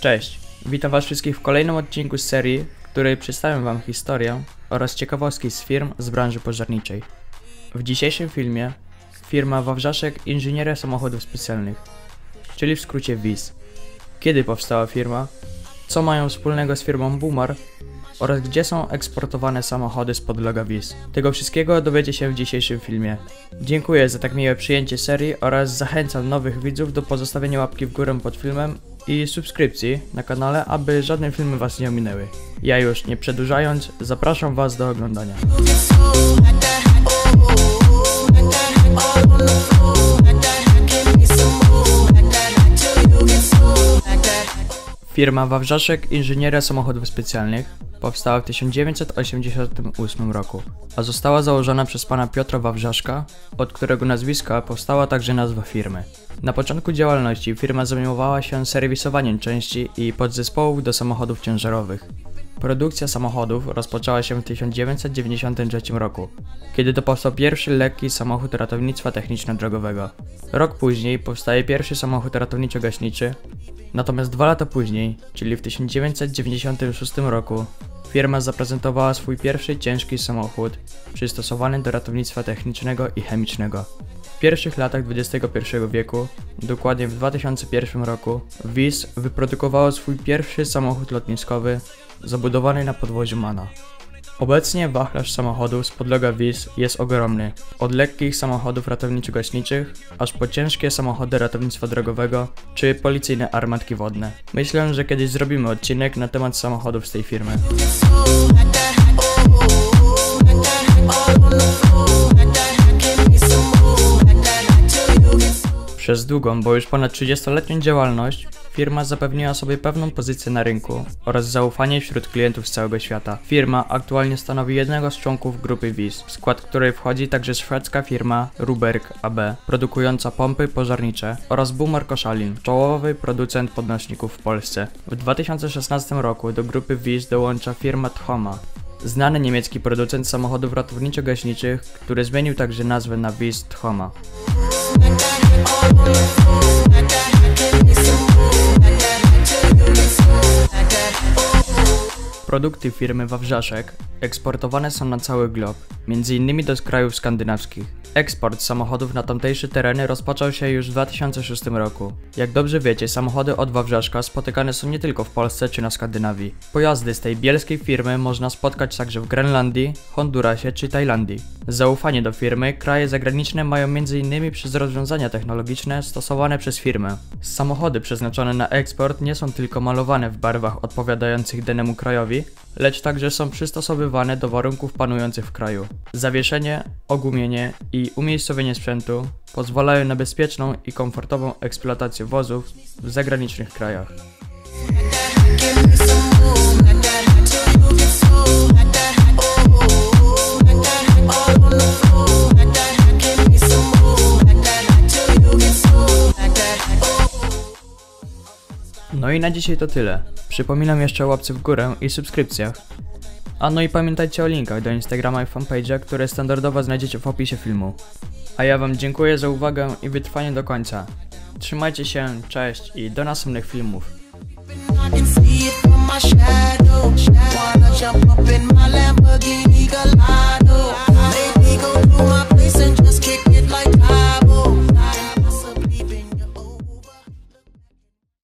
Cześć, witam was wszystkich w kolejnym odcinku z serii, w której przedstawiam wam historię oraz ciekawostki z firm z branży pożarniczej. W dzisiejszym filmie firma Wawrzaszek Inżynieria Samochodów Specjalnych, czyli w skrócie WIS. Kiedy powstała firma, co mają wspólnego z firmą Boomar oraz gdzie są eksportowane samochody z podloga WIS. Tego wszystkiego dowiecie się w dzisiejszym filmie. Dziękuję za tak miłe przyjęcie serii oraz zachęcam nowych widzów do pozostawienia łapki w górę pod filmem i subskrypcji na kanale, aby żadne filmy Was nie ominęły. Ja już nie przedłużając, zapraszam Was do oglądania. Firma Wawrzaszek Inżynieria Samochodów Specjalnych powstała w 1988 roku, a została założona przez pana Piotra Wawrzaszka, od którego nazwiska powstała także nazwa firmy. Na początku działalności firma zajmowała się serwisowaniem części i podzespołów do samochodów ciężarowych. Produkcja samochodów rozpoczęła się w 1993 roku, kiedy to powstał pierwszy lekki samochód ratownictwa techniczno-drogowego. Rok później powstaje pierwszy samochód ratowniczo-gaśniczy, natomiast dwa lata później, czyli w 1996 roku, firma zaprezentowała swój pierwszy ciężki samochód przystosowany do ratownictwa technicznego i chemicznego. W pierwszych latach XXI wieku, dokładnie w 2001 roku, WIS wyprodukowało swój pierwszy samochód lotniskowy zabudowany na podwoziu Mana. Obecnie wachlarz samochodów z podloga WIS jest ogromny, od lekkich samochodów ratowniczo-gaśniczych, aż po ciężkie samochody ratownictwa drogowego czy policyjne armatki wodne. Myślę, że kiedyś zrobimy odcinek na temat samochodów z tej firmy. Przez długą, bo już ponad 30-letnią działalność, firma zapewniła sobie pewną pozycję na rynku oraz zaufanie wśród klientów z całego świata. Firma aktualnie stanowi jednego z członków grupy WIS, w skład której wchodzi także szwedzka firma Ruberg AB, produkująca pompy pożarnicze oraz Boomer Koszalin, czołowy producent podnośników w Polsce. W 2016 roku do grupy WIS dołącza firma Thoma, znany niemiecki producent samochodów ratowniczo-gaśniczych, który zmienił także nazwę na WIS Thoma. Produkty firmy Wawrzaszek eksportowane są na cały glob, m.in. do krajów skandynawskich. Eksport samochodów na tamtejsze tereny rozpoczął się już w 2006 roku. Jak dobrze wiecie, samochody od Wawrzaszka spotykane są nie tylko w Polsce czy na Skandynawii. Pojazdy z tej bielskiej firmy można spotkać także w Grenlandii, Hondurasie czy Tajlandii. Zaufanie do firmy kraje zagraniczne mają m.in. przez rozwiązania technologiczne stosowane przez firmę. Samochody przeznaczone na eksport nie są tylko malowane w barwach odpowiadających danemu krajowi, lecz także są przystosowywane do warunków panujących w kraju. Zawieszenie, ogumienie i umiejscowienie sprzętu pozwalają na bezpieczną i komfortową eksploatację wozów w zagranicznych krajach. No i na dzisiaj to tyle. Przypominam jeszcze o łapce w górę i subskrypcjach. A no i pamiętajcie o linkach do Instagrama i fanpage'a, które standardowo znajdziecie w opisie filmu. A ja wam dziękuję za uwagę i wytrwanie do końca. Trzymajcie się, cześć i do następnych filmów. Jump up in my Lamborghini Gallardo